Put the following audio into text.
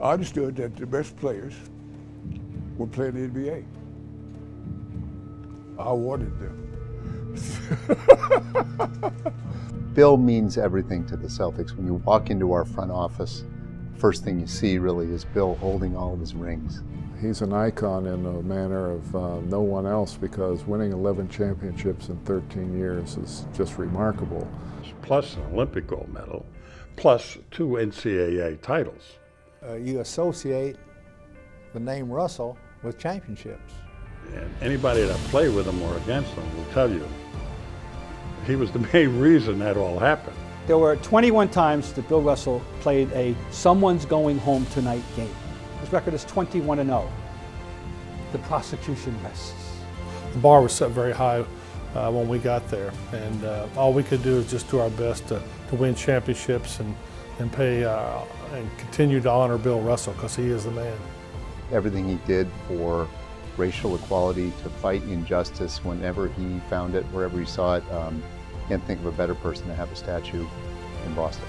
I understood that the best players would play in the NBA. I wanted them. Bill means everything to the Celtics. When you walk into our front office, first thing you see really is Bill holding all of his rings. He's an icon in a manner of uh, no one else because winning 11 championships in 13 years is just remarkable. Plus an Olympic gold medal, plus two NCAA titles. Uh, you associate the name Russell with championships. And anybody that played with him or against him will tell you he was the main reason that all happened. There were 21 times that Bill Russell played a someone's going home tonight game. His record is 21 0. The prosecution rests. The bar was set very high uh, when we got there, and uh, all we could do is just do our best to, to win championships and, and pay uh, and continue to honor Bill Russell because he is the man. Everything he did for racial equality, to fight injustice whenever he found it, wherever he saw it. Um, can't think of a better person to have a statue in Boston.